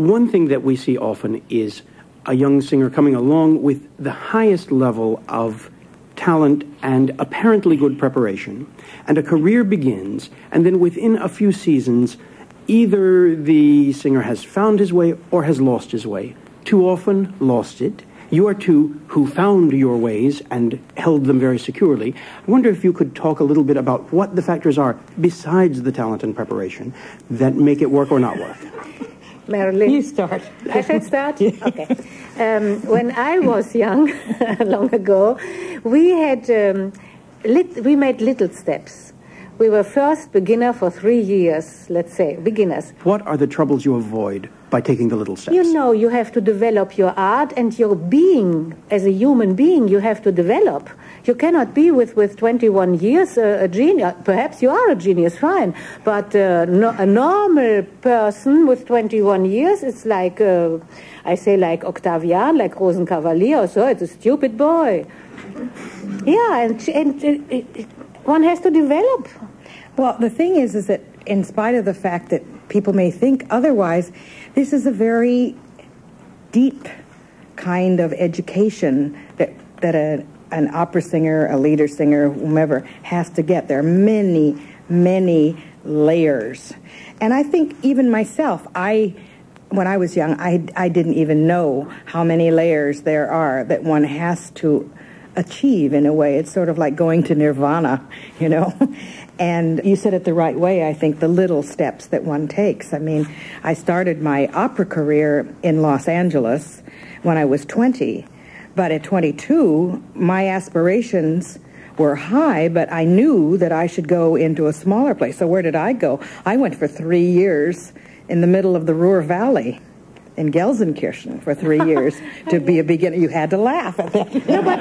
one thing that we see often is a young singer coming along with the highest level of talent and apparently good preparation, and a career begins, and then within a few seasons, either the singer has found his way or has lost his way. Too often, lost it. You are two who found your ways and held them very securely. I wonder if you could talk a little bit about what the factors are, besides the talent and preparation, that make it work or not work. Marilyn. You start. I should start? Okay. Um, when I was young, long ago, we had um, lit- we made little steps. We were first beginner for three years, let's say, beginners. What are the troubles you avoid by taking the little steps? You know, you have to develop your art and your being as a human being. You have to develop. You cannot be with, with 21 years uh, a genius. Perhaps you are a genius, fine. But uh, no, a normal person with 21 years, it's like, uh, I say, like Octavian, like Rosenkavalier so. It's a stupid boy. Yeah, and, and one has to develop. Well, the thing is, is that in spite of the fact that people may think otherwise, this is a very deep kind of education that that a, an opera singer, a Lieder singer, whomever has to get. There are many, many layers, and I think even myself, I. When I was young, I, I didn't even know how many layers there are that one has to achieve in a way. It's sort of like going to nirvana, you know? And you said it the right way, I think, the little steps that one takes. I mean, I started my opera career in Los Angeles when I was 20, but at 22, my aspirations were high, but I knew that I should go into a smaller place. So where did I go? I went for three years in the middle of the Ruhr Valley in Gelsenkirchen for three years to be a beginner. You had to laugh at that. No, but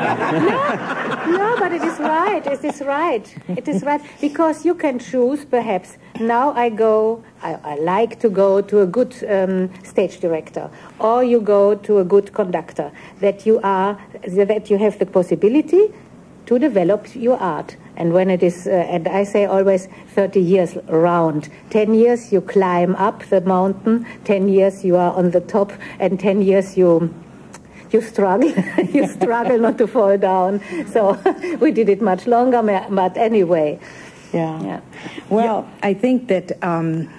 no, no, but it is right. It is right. It is right because you can choose. Perhaps now I go. I, I like to go to a good um, stage director, or you go to a good conductor. That you are that you have the possibility to develop your art. And when it is, uh, and I say always 30 years around, 10 years you climb up the mountain, 10 years you are on the top, and 10 years you you struggle, you struggle not to fall down. So we did it much longer, but anyway. Yeah. yeah. Well, yeah. I think that um,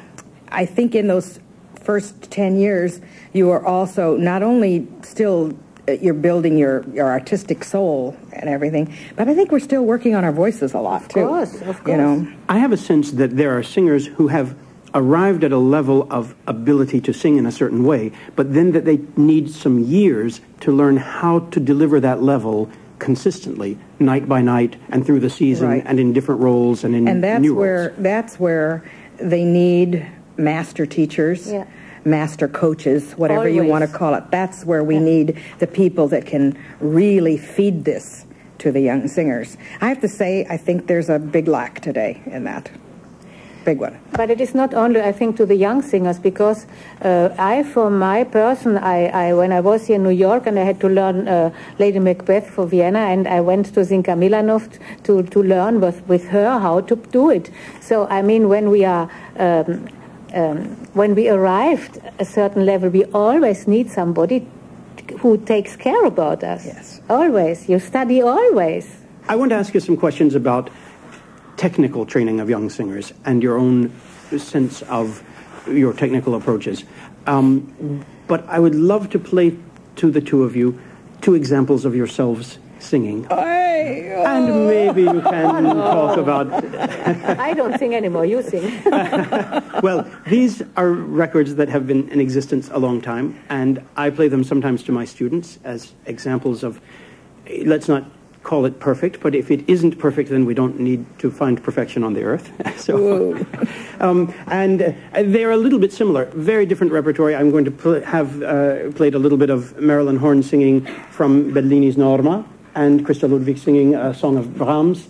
I think in those first 10 years, you are also not only still Uh, you're building your, your artistic soul and everything. But I think we're still working on our voices a lot too. Of course, of course. You know, I have a sense that there are singers who have arrived at a level of ability to sing in a certain way, but then that they need some years to learn how to deliver that level consistently, night by night, and through the season, right. and in different roles and in and that's new where roles. that's where they need master teachers. Yeah master coaches, whatever Always. you want to call it. That's where we Yeah. need the people that can really feed this to the young singers. I have to say, I think there's a big lack today in that. Big one. But it is not only, I think, to the young singers, because uh, I, for my person, I, I, when I was here in New York and I had to learn uh, Lady Macbeth for Vienna, and I went to Zinka Milanov to, to learn with, with her how to do it. So, I mean, when we are um, um, when we arrived a certain level, we always need somebody who takes care about us. Yes. Always. You study always. I want to ask you some questions about technical training of young singers and your own sense of your technical approaches. Um, but I would love to play to the two of you two examples of yourselves singing. Hey, oh. And maybe you can talk about. I don't sing anymore, you sing. well, these are records that have been in existence a long time, and I play them sometimes to my students as examples of, let's not call it perfect, but if it isn't perfect, then we don't need to find perfection on the earth. so, um, and uh, they're a little bit similar, very different repertory. I'm going to pl- have uh, played a little bit of Marilyn Horne singing from Bellini's Norma, and Christa Ludwig singing a song of Brahms,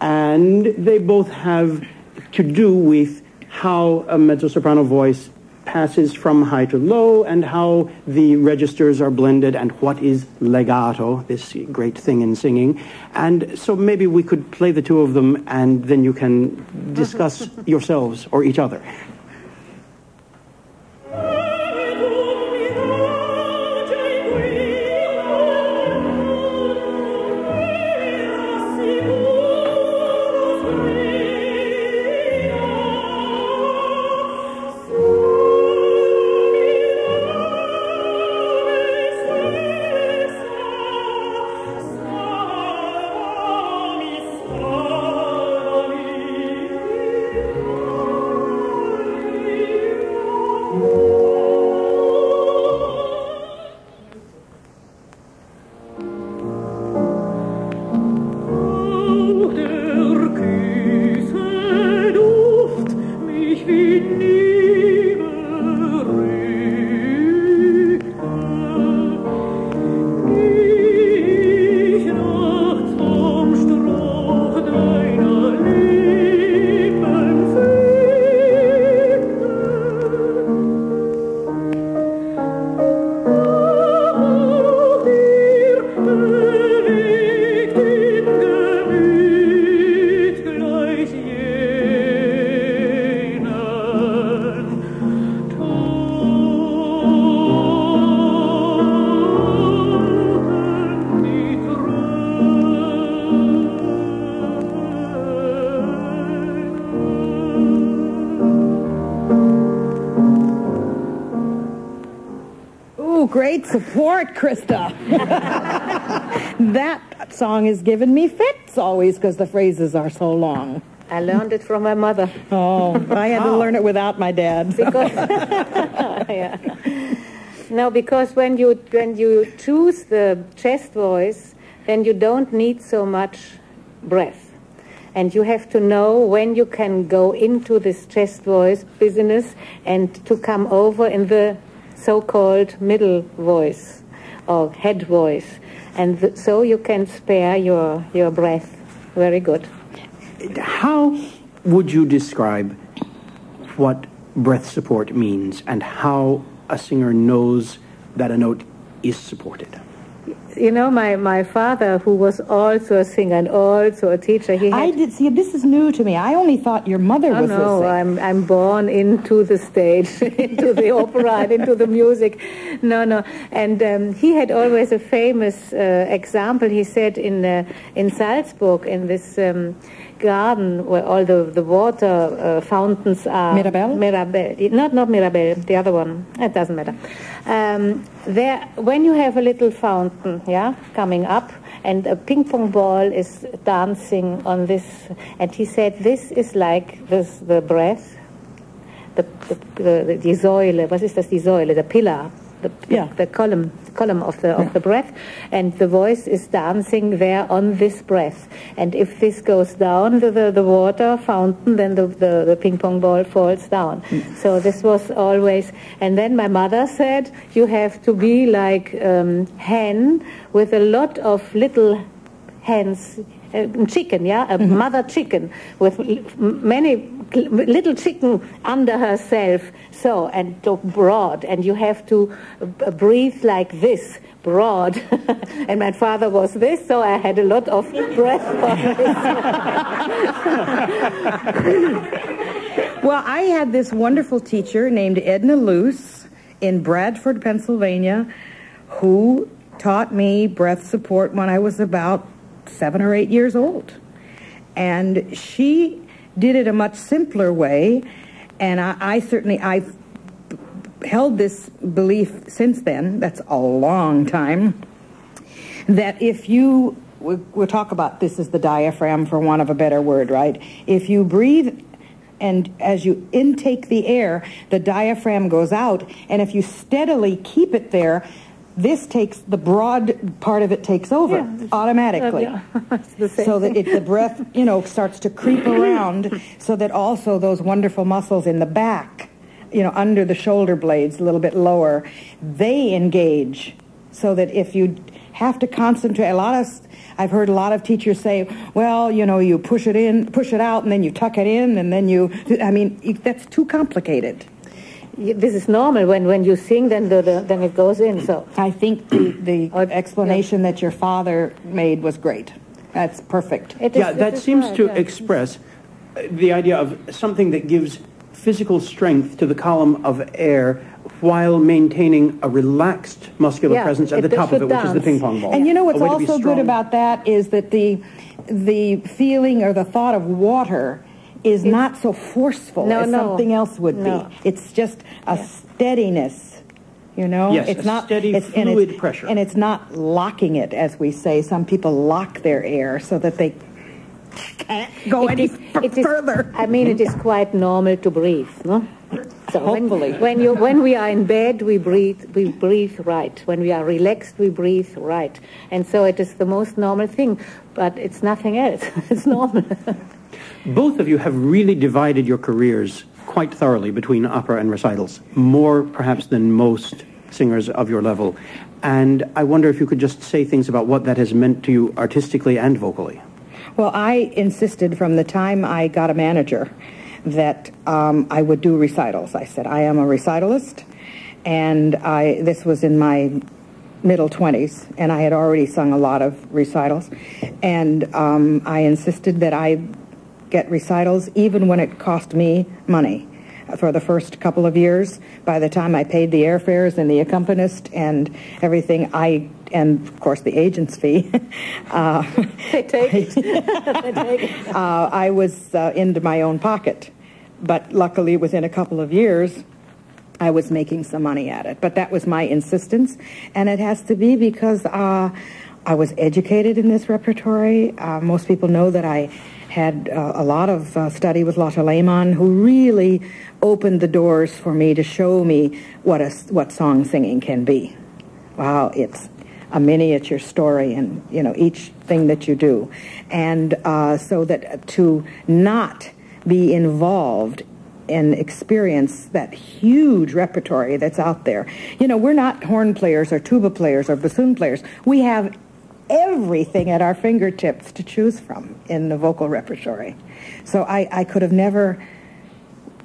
and they both have to do with how a mezzo-soprano voice passes from high to low and how the registers are blended and what is legato, this great thing in singing. And so maybe we could play the two of them and then you can discuss yourselves or each other. Great support, Christa. that song has given me fits always because the phrases are so long. I learned it from my mother. Oh, I had to learn it without my dad. Because yeah. No, because when you when you choose the chest voice, then you don't need so much breath. And you have to know when you can go into this chest voice business and to come over in the so-called middle voice or head voice. And th- so you can spare your, your breath. Very good. How would you describe what breath support means and how a singer knows that a note is supported? You know, my, my father, who was also a singer and also a teacher, he had I did see this is new to me. I only thought your mother Oh was no, I'm I'm born into the stage, into the opera, and into the music. No, no. And um, he had always a famous uh, example. He said in uh, in Salzburg, in this um, garden where all the the water uh, fountains are. Mirabell? Mirabell. Not not Mirabell. The other one. It doesn't matter. Um, there, when you have a little fountain, yeah, coming up, and a ping pong ball is dancing on this, and he said this is like this, the breath, the, the, the, die Säule, was ist das, die Säule, the pillar, the, Yeah. the column, column of the, of the breath, and the voice is dancing there on this breath. And if this goes down to the, the water fountain, then the, the, the ping pong ball falls down. So this was always, and then my mother said, you have to be like um, hen with a lot of little hens, uh, chicken, yeah, a mother chicken with many little chicken under herself. So and broad, and you have to uh, breathe like this, broad. and my father was this, so I had a lot of breath. Well, I had this wonderful teacher named Edna Luce in Bradford, Pennsylvania, who taught me breath support when I was about seven or eight years old. And she did it a much simpler way, and I, I certainly I've held this belief since then. That's a long time that if you we- we'll talk about this as the diaphragm for want of a better word right if you breathe and as you intake the air the diaphragm goes out and if you steadily keep it there this takes the broad part of it takes over Yeah, automatically. Uh, yeah, it's the same so that it, the breath you know starts to creep around so that also those wonderful muscles in the back you know under the shoulder blades a little bit lower they engage. So that if you have to concentrate a lot of i've heard a lot of teachers say well you know you push it in push it out and then you tuck it in and then you i mean that's too complicated This is normal when, when you sing, then the, the, then it goes in. So i think the, the Or- explanation that your father made was great that's perfect it is, yeah, it that is seems right, to yeah. express uh, the idea of something that gives physical strength to the column of air while maintaining a relaxed muscular Yeah, presence at the top of should it, which is the ping pong ball. And you know what's way to be also good about that is that the the feeling or the thought of water is not so forceful No, as no. something else would No. be. It's just a steadiness. You know, Yes, it's a not steady it's, and fluid it's, pressure. and it's not locking it, as we say. Some people lock their air so that they can't go It any is- f- it is- further. I mean, it is quite normal to breathe, no? So Hopefully. When, when, you, when we are in bed, we breathe, we breathe right. When we are relaxed, we breathe right. And so it is the most normal thing, but it's nothing else. it's normal. Both of you have really divided your careers quite thoroughly between opera and recitals, more perhaps than most singers of your level. And I wonder if you could just say things about what that has meant to you artistically and vocally. Well, I insisted from the time I got a manager that um, I would do recitals. I said, I am a recitalist, and I this was in my middle 20s, and I had already sung a lot of recitals, and um, I insisted that I get recitals even when it cost me money. For the first couple of years, by the time I paid the airfares and the accompanist and everything, I and of course the agent's fee, uh, they take it. they take it. uh, I was uh, into my own pocket. But luckily, within a couple of years, I was making some money at it. But that was my insistence, and it has to be because uh, I was educated in this repertory. Uh, most people know that I had uh, a lot of uh, study with Lotte Lehmann, who really opened the doors for me to show me what a, what song singing can be. Wow, it's a miniature story, and you know each thing that you do, and uh, so that to not be involved and experience that huge repertory that's out there. You know, we're not horn players or tuba players or bassoon players. We have everything at our fingertips to choose from in the vocal repertory. So I, I could have never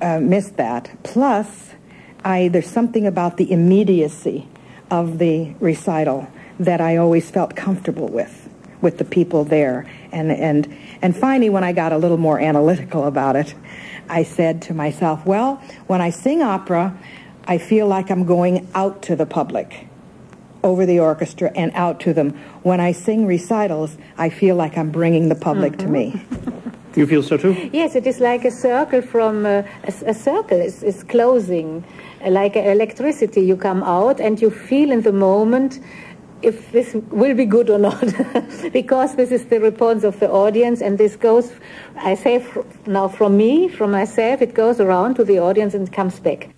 uh, missed that. Plus, I, there's something about the immediacy of the recital that I always felt comfortable with, with the people there. And, and, and finally, when I got a little more analytical about it, I said to myself, well, when I sing opera, I feel like I'm going out to the public, over the orchestra and out to them. When I sing recitals, I feel like I'm bringing the public to me. You feel so too? Yes, it is like a circle from uh, a, a, circle is, is closing, like electricity. You come out and you feel in the moment if this will be good or not, because this is the response of the audience, and this goes, I say now from me, from myself, it goes around to the audience and comes back.